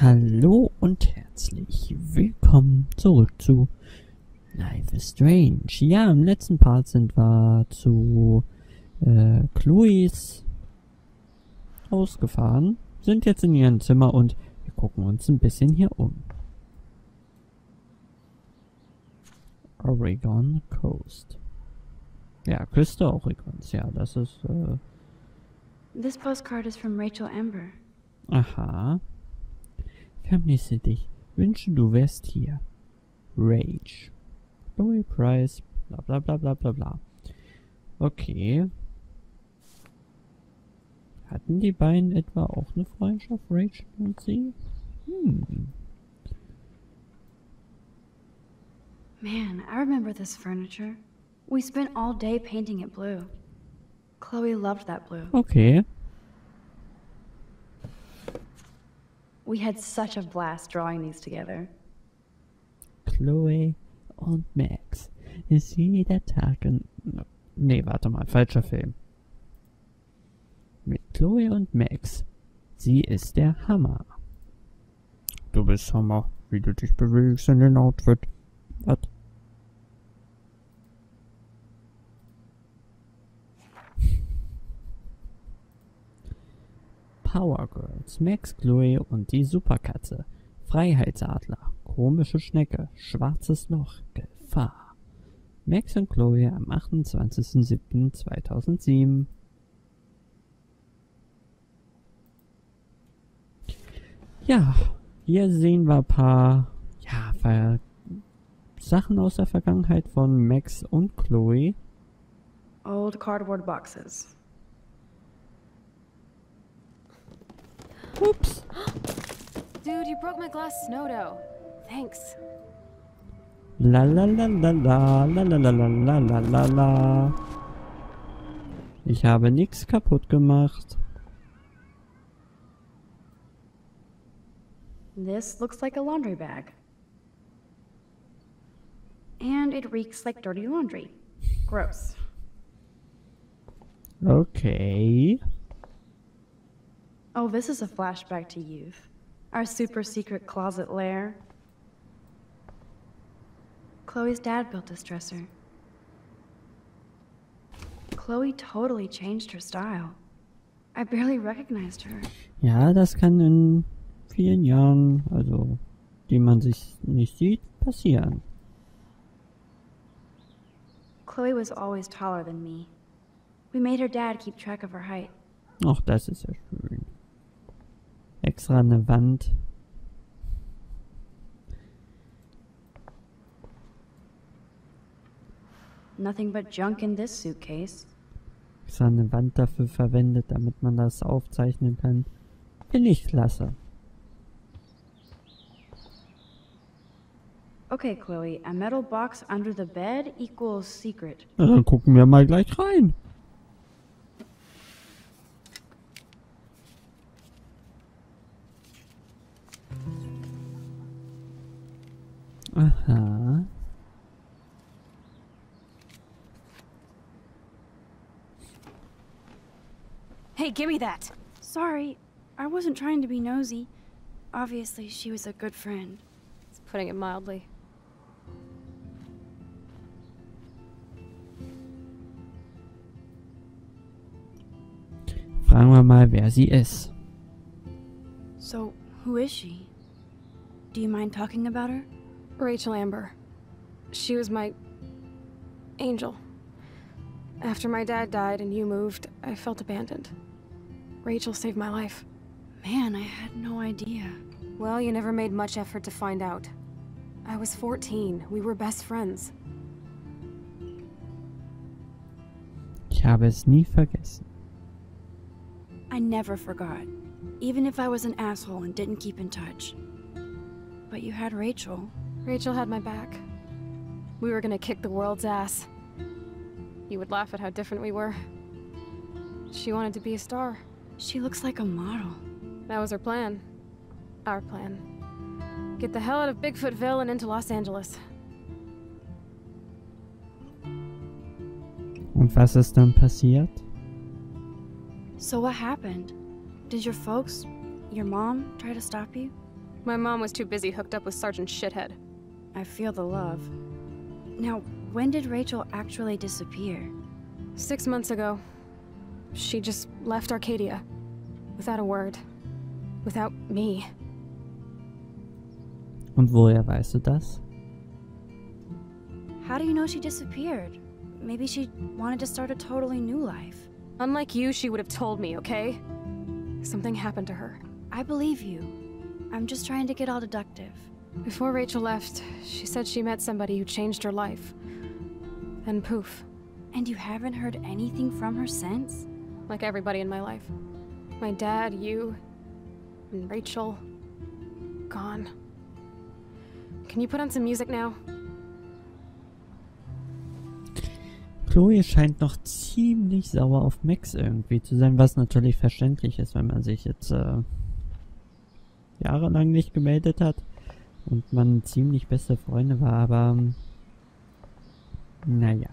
Hallo und herzlich willkommen zurück zu Life is Strange. Ja, im letzten Part sind wir zu äh, Chloes Haus gefahren, sind jetzt in ihrem Zimmer und wir gucken uns ein bisschen hier um. Oregon Coast. Ja, Küste Oregons, ja, das ist, äh, This postcard is from Rachel Amber. aha. Vermisse dich, wünsche du wärst hier. Rage. Chloe Price, bla bla bla bla bla bla. Okay. Hatten die beiden etwa auch eine Freundschaft, Rachel und sie? Hm. Man, I remember this furniture. We spent all day painting it blue. Chloe loved that blue. Okay. We had such a blast drawing these together. Chloe und Max. Ist jeder Tag ein... Nee, warte mal, falscher Film. Mit Chloe und Max. Sie ist der Hammer. Du bist Hammer, wie du dich bewegst in den Outfit. Was? Power Girls, Max, Chloe und die Superkatze. Freiheitsadler, komische Schnecke, schwarzes Loch, Gefahr. Max und Chloe am 28.07.2007. Ja, hier sehen wir ein paar ja, Sachen aus der Vergangenheit von Max und Chloe. Old cardboard boxes. Ups. Dude, you broke my glass snow dough. Thanks. La la la la la la la la la la la la la. Ich habe nichts kaputt gemacht. This looks like a laundry bag. And it reeks like dirty laundry. Gross. Okay. Oh, this is a flashback to youth. Our super secret closet lair. Chloe's dad built this dresser. Chloe totally changed her style. I barely recognized her. Ja, das kann in vielen Jahren, also die man sich nicht sieht, passieren. Chloe was always taller than me. We made her dad keep track of her height. Oh, Ach, das ist ja schön. Extra eine Wand. Nothing but junk in this suitcase. Extra eine Wand dafür verwendet, damit man das aufzeichnen kann. Finde ich klasse. Okay, Chloe, a metal box under the bed equals secret. Na, dann gucken wir mal gleich rein. Give me that. Sorry, I wasn't trying to be nosy. Obviously, she was a good friend. It's putting it mildly. Fragen wir mal, wer sie ist. So, who is she? Do you mind talking about her? Rachel Amber. She was my angel. After my dad died and you moved, I felt abandoned. Rachel saved my life. Man, I had no idea. Well, you never made much effort to find out. I was 14. We were best friends. Ich habe es nie vergessen. I never forgot, even if I was an asshole and didn't keep in touch. But you had Rachel. Rachel had my back. We were gonna kick the world's ass. You would laugh at how different we were. She wanted to be a star. She looks like a model. That was her plan. Our plan. Get the hell out of Bigfootville and into Los Angeles. Und was ist dann passiert? So what happened? Did your folks, your mom, try to stop you? My mom was too busy hooked up with Sergeant Shithead. I feel the love. Now, when did Rachel actually disappear? Six months ago, she just left Arcadia. Without a word. Without me. Und woher weißt du das? How do you know she disappeared? Maybe she wanted to start a totally new life. Unlike you, she would have told me, okay? Something happened to her. I believe you. I'm just trying to get all deductive. Before Rachel left, she said she met somebody who changed her life. Then poof, And you haven't heard anything from her since? Like everybody in my life. My dad, you, and Rachel. Gone. Can you put on some music now? Chloe scheint noch ziemlich sauer auf Max irgendwie zu sein, was natürlich verständlich ist, wenn man sich jetzt äh, jahrelang nicht gemeldet hat und man ziemlich beste Freunde war, aber naja.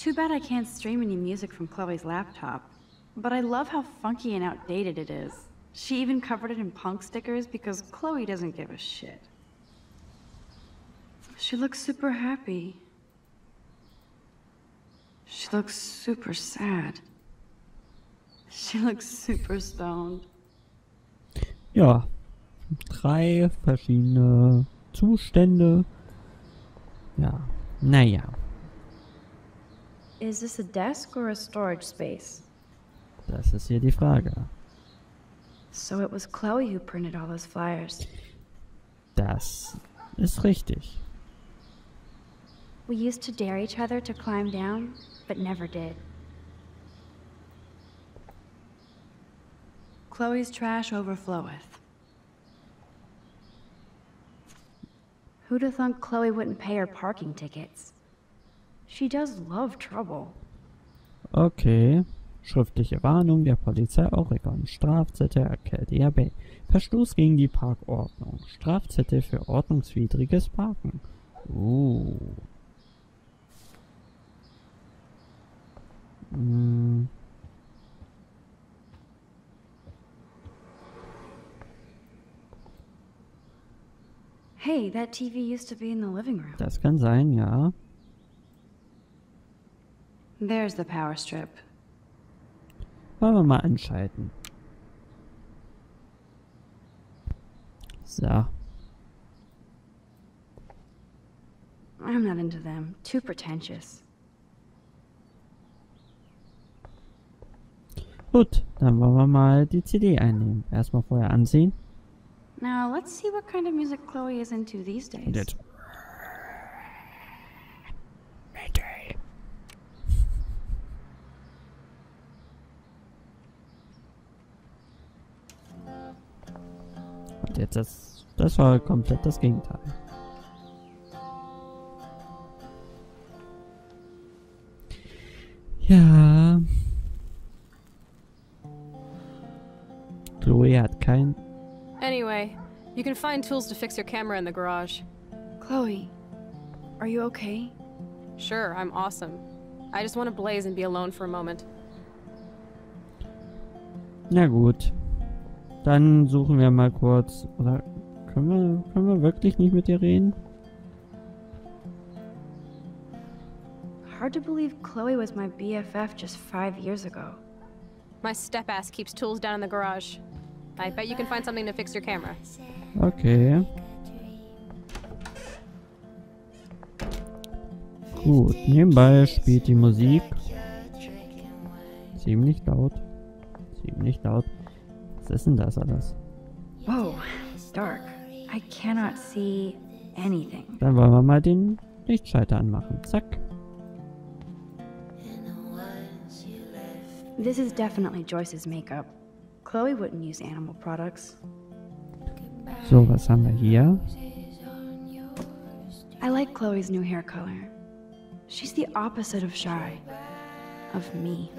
Too bad I can't stream any music from Chloe's laptop. But I love how funky and outdated it is. She even covered it in punk stickers because Chloe doesn't give a shit. She looks super happy. She looks super sad. She looks super stoned. Ja, drei verschiedene Zustände. Ja, naja. Is this a desk or a storage space? Das ist hier die Frage. So it was Chloe who printed all those flyers. Das ist richtig. We used to dare each other to climb down, but never did. Chloe's trash overfloweth. Who'd have thunk Chloe wouldn't pay her parking tickets? She does love trouble. Okay. Schriftliche Warnung der Polizei Oregon. Strafzettel Arcadia Bay. Verstoß gegen die Parkordnung. Strafzettel für ordnungswidriges Parken. Uh. Hm. Hey, that TV used to be in the living room. Das kann sein, ja. There's the power strip. Wollen wir mal anschalten. So. I'm not into them. Too pretentious. Gut, dann wollen wir mal die CD einnehmen. Erstmal vorher ansehen. Now, let's see what kind of music Chloe is into these days. Jetzt. Und jetzt das. Das war komplett das Gegenteil. Ja. Chloe hat kein Anyway, you can find tools to fix your camera in the garage. Chloe, are you okay? Sure, I'm awesome. I just want to blaze and be alone for a moment. Na gut. Dann suchen wir mal kurz. Oder können wir, können wir wirklich nicht mit dir reden? Hard to believe Chloe was my BFF just five years ago. My step ass keeps tools down in the garage. I bet you can find something to fix your camera. Okay. Gut, nebenbei spielt die Musik. Ziemlich laut. Ziemlich laut. Was ist denn das alles? Whoa, dark. I cannot see anything. Dann wollen wir mal den Lichtschalter anmachen. Zack. This is definitely Joyce's makeup. Chloe wouldn't use animal products. So, was haben wir hier? I like Chloe's new hair color. She's the opposite of shy. Of me.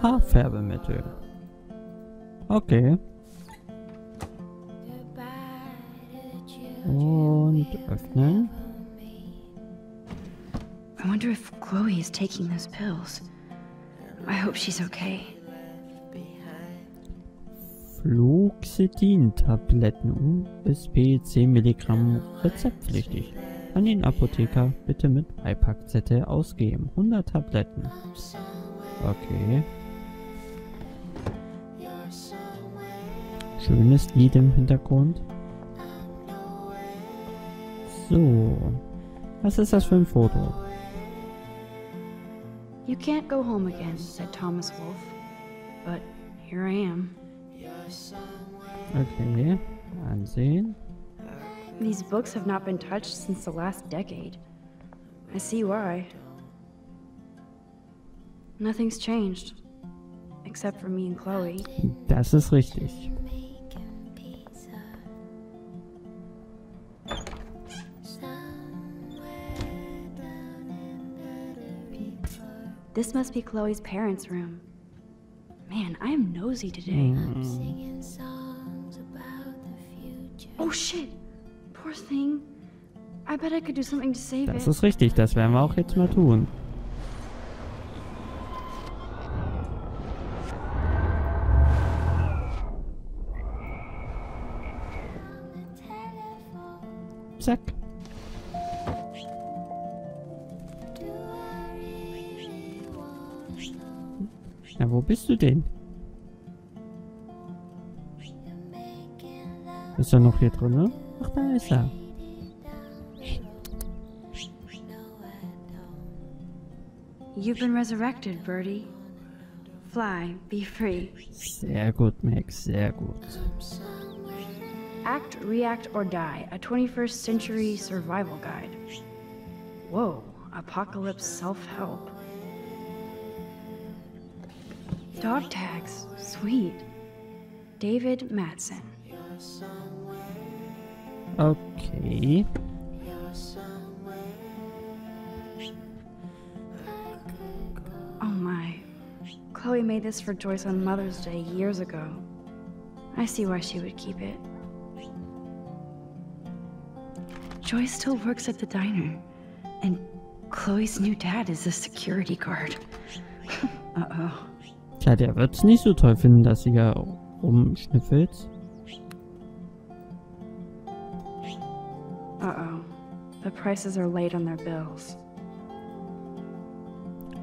Haarfärbemittel. Okay. Und öffnen. I wonder if Chloe is taking those pills. I hope she's okay. Fluoxetin-Tabletten USP 10 Milligramm rezeptpflichtig. An den Apotheker bitte mit Beipackzettel ausgeben. 100 Tabletten. Okay. Schönes Lied im Hintergrund. So. Was ist das für ein Foto? You can't go home again, said Thomas Wolfe. But here I am. Okay. Ansehen. These books have not been touched since the last decade. I see why. Nothing's changed. Except for me and Chloe. Das ist richtig. This must be Chloe's parents' room. Man, I am nosy today. Hm. Oh shit! Poor thing. I bet I could do something to save Das it. ist richtig. Das werden wir auch jetzt mal tun. Zack. Na, wo bist du denn? Ist er noch hier drin? Ne? Ach, da ist er. You've been resurrected, Birdie. Fly, be free. Sehr gut, Max, sehr gut. Act, react, or die. A 21st century survival guide. Whoa, apocalypse self Dog tags, sweet. David Matson. Okay. Oh my. Chloe made this for Joyce on Mother's Day years ago. I see why she would keep it. Joyce still works at the diner, and Chloe's new dad is a security guard. uh oh. Tja, der wird's nicht so toll finden, dass sie ja rumschnüffelt. Uh oh. The prices are late on their bills.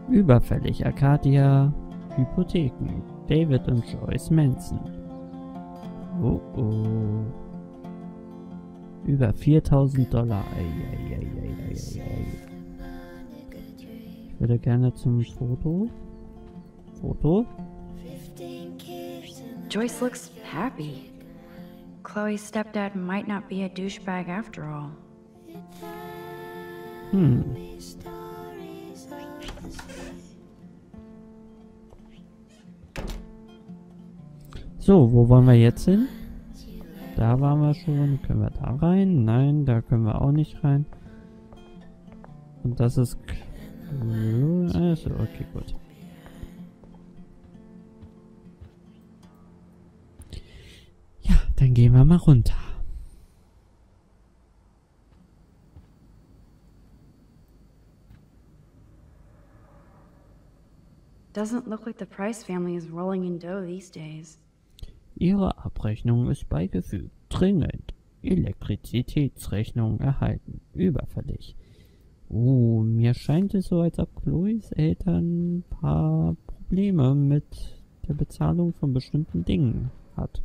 Überfällig. Arcadia. Hypotheken. David und Joyce Manson. Oh oh. Über 4000 Dollar. Ei, ei, ei, ei, ei, ei. Ich würde gerne zum Foto. Foto. Joyce looks happy. Chloe's stepdad might not be a douchebag after all. Hm. So, wo wollen wir jetzt hin? Da waren wir schon. Können wir da rein? Nein, da können wir auch nicht rein. Und das ist... Also, okay, gut. Dann gehen wir mal runter. Doesn't look like the Price family is rolling in dough these days. Ihre Abrechnung ist beigefügt. Dringend. Elektrizitätsrechnung erhalten. Überfällig. Oh, mir scheint es so, als ob Chloes Eltern ein paar Probleme mit der Bezahlung von bestimmten Dingen hat.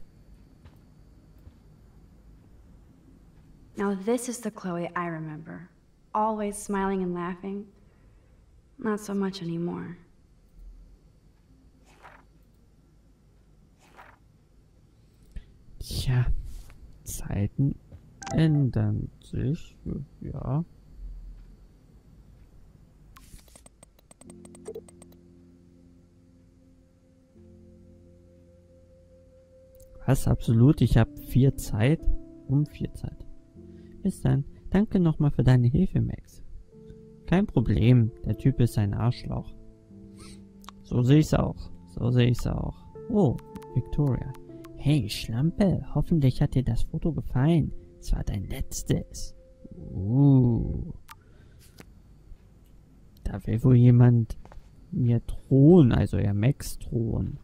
Now, this is the Chloe I remember. Always smiling and laughing. Not so much anymore. Tja, Zeiten ändern sich. Ja. Was? Absolut? Ich habe vier Zeit? Um vier Zeit. Bis dann. Danke nochmal für deine Hilfe, Max. Kein Problem. Der Typ ist ein Arschloch. So sehe ich's auch. So sehe ich's auch. Oh, Victoria. Hey, Schlampe. Hoffentlich hat dir das Foto gefallen. Es war dein letztes. Uh. Da will wohl jemand mir drohen, also ja Max drohen.